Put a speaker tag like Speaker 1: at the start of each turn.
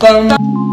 Speaker 1: bum.